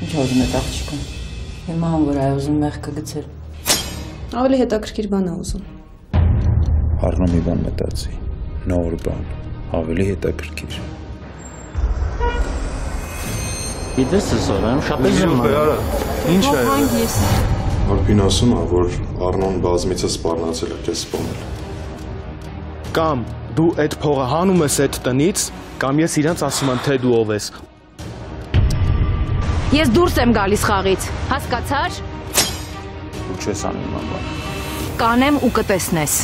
Ինչ ուզում եք աղջիկը։ Հիմա ան որ այ ուզում մեղքը գցել։ Ավելի հետաքրքիր բան է ուզում։ Առնում մի բան մտածի, նոր բան, ավելի հետաքրքիր։ Գիտես այսօր եմ եմ Բեարա, ինչ է։ Հանգիստ։ Արփին ասում է, որ Առնոն բազմիցս սպառնացել է քեզ սպանել։ Կամ դու այդ փողը հանում ես այդ տնից, կամ ես իրանց ասում եմ, թե դու ով ես։ Ես դուրս եմ գալիս խաղից։ Հասկացար։ Ու չես անում բան։ Կանեմ ու կտեսնես։